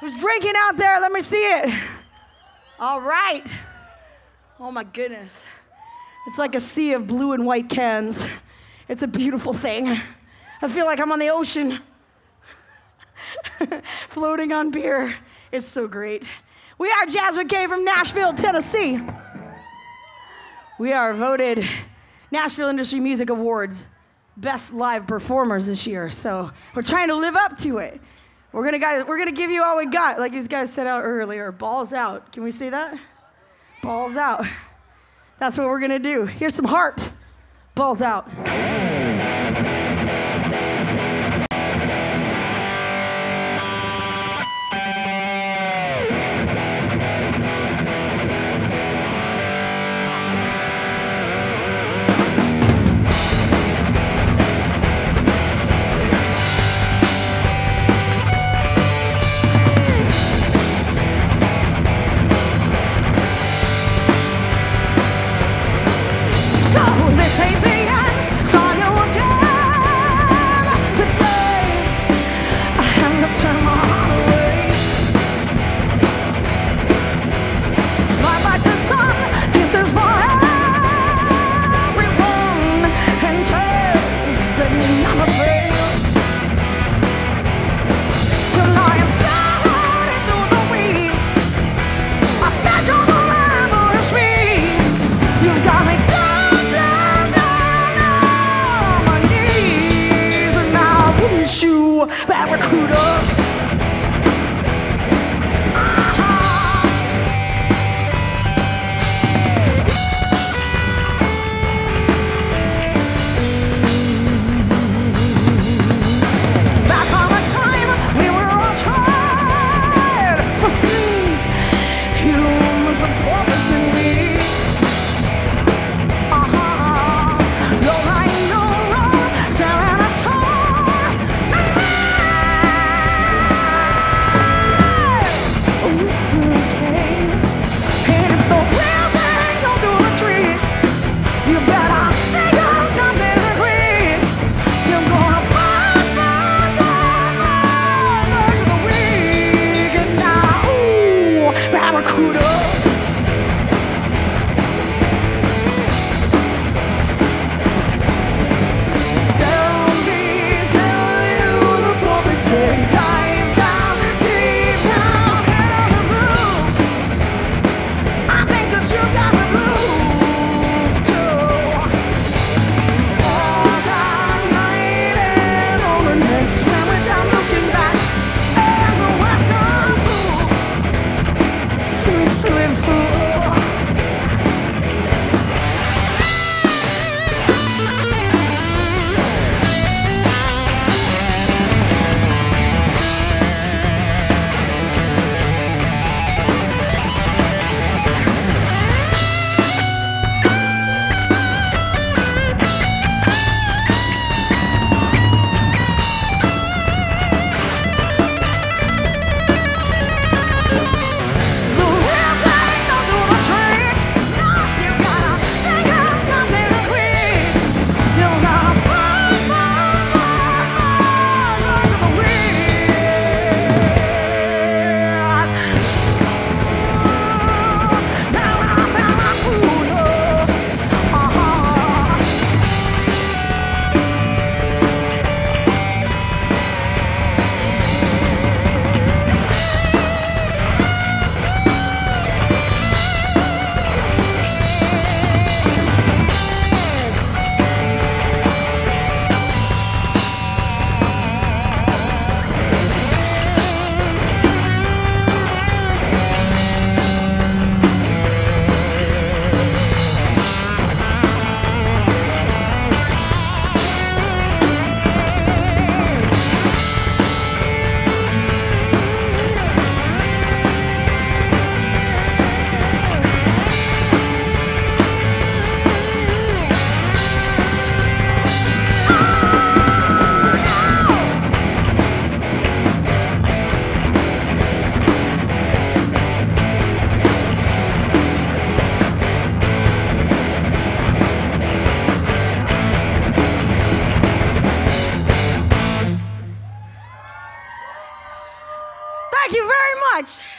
Who's drinking out there? Let me see it. All right. Oh my goodness. It's like a sea of blue and white cans. It's a beautiful thing. I feel like I'm on the ocean, floating on beer. It's so great. We are Jasmine Cain from Nashville, Tennessee. We are voted Nashville Industry Music Awards best live performers this year. So we're trying to live up to it. We're gonna guys, we're gonna give you all we got, like these guys said out earlier. Balls out. Can we say that? Balls out. That's what we're gonna do. Here's some heart. Balls out. Barracuda. Much.